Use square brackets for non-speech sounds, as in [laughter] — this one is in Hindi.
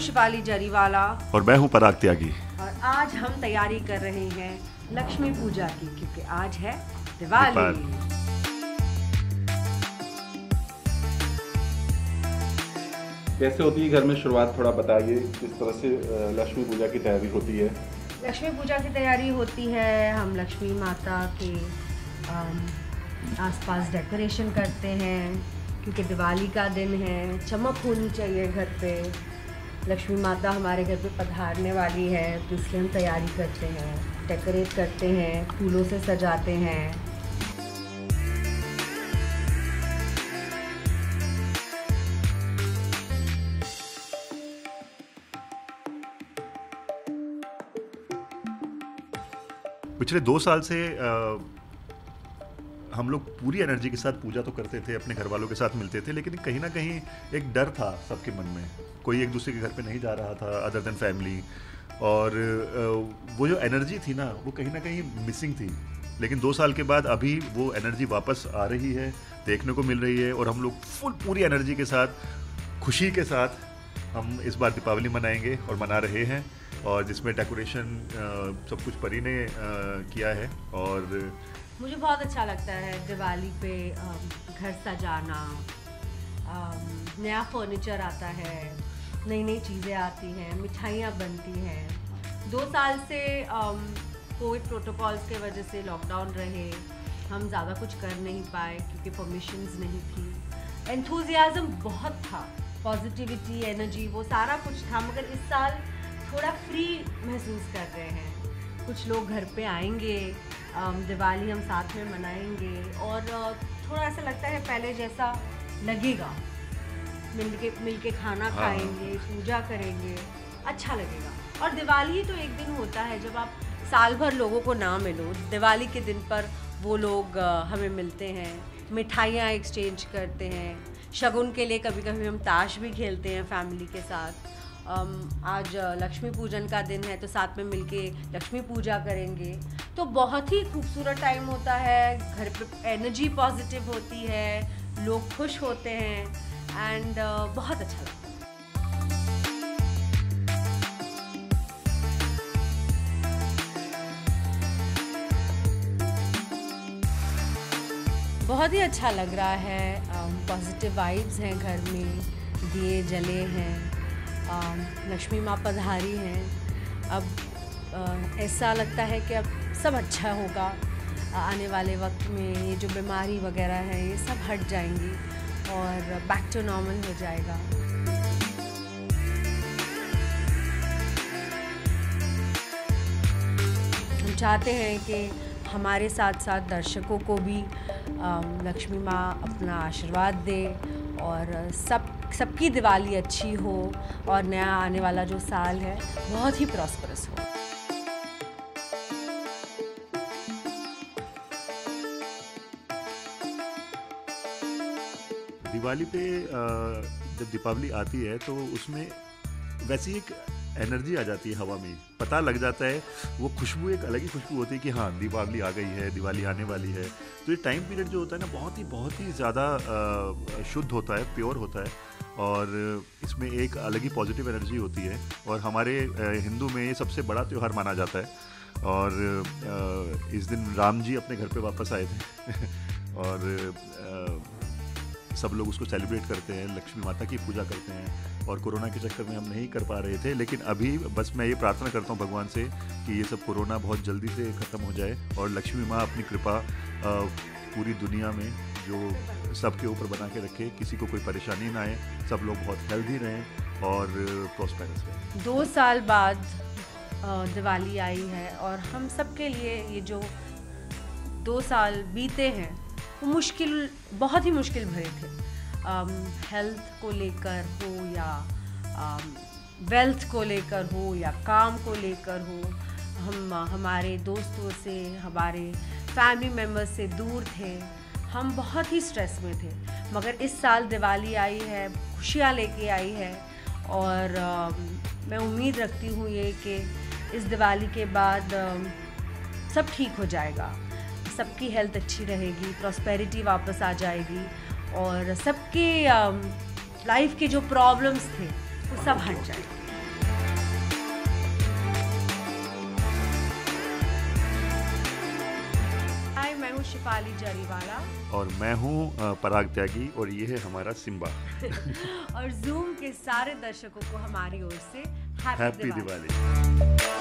हूँ शिवाली जरीवाला। और मैं हूँ पराग त्यागी। और आज हम तैयारी कर रहे हैं लक्ष्मी पूजा की क्योंकि आज है दिवाली। कैसे होती है घर में शुरुआत थोड़ा बताइए किस तरह से लक्ष्मी पूजा की तैयारी होती है? लक्ष्मी पूजा की तैयारी होती है हम लक्ष्मी माता के आसपास डेकोरेशन करते हैं क्योंकि दिवाली का दिन है चमक होनी चाहिए घर पे। लक्ष्मी माता हमारे घर पे पधारने वाली है तो इसलिए हम तैयारी करते हैं डेकोरेट करते हैं फूलों से सजाते हैं। पिछले दो साल से अ, हम लोग पूरी एनर्जी के साथ पूजा तो करते थे, अपने घर वालों के साथ मिलते थे, लेकिन कहीं ना कहीं एक डर था सबके मन में। कोई एक दूसरे के घर पे नहीं जा रहा था अदर देन फैमिली और वो जो एनर्जी थी ना, वो कहीं ना कहीं मिसिंग थी। लेकिन दो साल के बाद अभी वो एनर्जी वापस आ रही है, देखने को मिल रही है, और हम लोग फुल पूरी एनर्जी के साथ, खुशी के साथ हम इस बार दीपावली मनाएँगे और मना रहे हैं। और जिसमें डेकोरेशन सब कुछ परी ने किया है, और मुझे बहुत अच्छा लगता है दिवाली पे घर सजाना नया फर्नीचर आता है नई नई चीज़ें आती हैं, मिठाइयाँ बनती हैं। दो साल से कोविड प्रोटोकॉल्स के वजह से लॉकडाउन रहे, हम ज़्यादा कुछ कर नहीं पाए क्योंकि परमिशंस नहीं थी। एंथुजियाज़म बहुत था पॉजिटिविटी एनर्जी वो सारा कुछ था, मगर इस साल थोड़ा फ्री महसूस कर रहे हैं। कुछ लोग घर पे आएँगे दिवाली हम साथ में मनाएँगे और थोड़ा ऐसा लगता है पहले जैसा लगेगा। मिल के मिल के खाना हाँ। खाएँगे पूजा करेंगे अच्छा लगेगा। और दिवाली ही तो एक दिन होता है जब आप साल भर लोगों को ना मिलो। दिवाली के दिन पर वो लोग हमें मिलते हैं मिठाइयाँ एक्सचेंज करते हैं। शगुन के लिए कभी कभी हम ताश भी खेलते हैं फैमिली के साथ। आज लक्ष्मी पूजन का दिन है तो साथ में मिलके लक्ष्मी पूजा करेंगे। तो बहुत ही खूबसूरत टाइम होता है, घर पे एनर्जी पॉजिटिव होती है, लोग खुश होते हैं एंड बहुत अच्छा लगता है। बहुत ही अच्छा लग रहा है पॉजिटिव वाइब्स हैं घर में, दिए जले हैं। लक्ष्मी माँ पधारी हैं। अब ऐसा लगता है कि अब सब अच्छा होगा। आने वाले वक्त में ये जो बीमारी वगैरह है, ये सब हट जाएँगी और बैक टू नॉर्मल हो जाएगा। हम चाहते हैं कि हमारे साथ साथ दर्शकों को भी लक्ष्मी माँ अपना आशीर्वाद दे और सब, सबकी दिवाली अच्छी हो और नया आने वाला जो साल है, बहुत ही प्रॉस्परस हो। दिवाली पे जब दीपावली आती है तो उसमें वैसी एक एनर्जी आ जाती है हवा में। पता लग जाता है, वो खुशबू एक अलग ही खुशबू होती है कि हाँ दीपावली आ गई है, दिवाली आने वाली है। तो ये टाइम पीरियड जो होता है ना, बहुत ही बहुत ही ज़्यादा शुद्ध होता है प्योर होता है और इसमें एक अलग ही पॉजिटिव एनर्जी होती है और हमारे हिंदू में ये सबसे बड़ा त्यौहार माना जाता है और इस दिन राम जी अपने घर पे वापस आए थे [laughs] और सब लोग उसको सेलिब्रेट करते हैं, लक्ष्मी माता की पूजा करते हैं और कोरोना के चक्कर में हम नहीं कर पा रहे थे, लेकिन अभी बस मैं ये प्रार्थना करता हूँ भगवान से कि ये सब कोरोना बहुत जल्दी से ख़त्म हो जाए और लक्ष्मी माँ अपनी कृपा पूरी दुनिया में जो सबके ऊपर बना के रखे, किसी को कोई परेशानी ना आए, सब लोग बहुत हेल्दी रहें और प्रॉस्पेरस रहें। दो साल बाद दिवाली आई है और हम सब के लिए ये जो दो साल बीते हैं वो मुश्किल बहुत ही मुश्किल भरे थे। हेल्थ को लेकर हो या वेल्थ को लेकर हो या काम को लेकर हो हम हमारे दोस्तों से हमारे फैमिली मेंबर्स से दूर थे। हम बहुत ही स्ट्रेस में थे। मगर इस साल दिवाली आई है खुशियाँ लेके आई है और अम, मैं उम्मीद रखती हूँ ये कि इस दिवाली के बाद अम, सब ठीक हो जाएगा। सबकी हेल्थ अच्छी रहेगी प्रॉस्पेरिटी वापस आ जाएगी और सबके लाइफ के जो प्रॉब्लम्स थे वो सब हट जाए हाय मैं हूँ शिफाली जरीवाला। और मैं हूँ पराग त्यागी और ये है हमारा सिम्बा। [laughs] और जूम के सारे दर्शकों को हमारी ओर से हैप्पी दिवाली दिवाली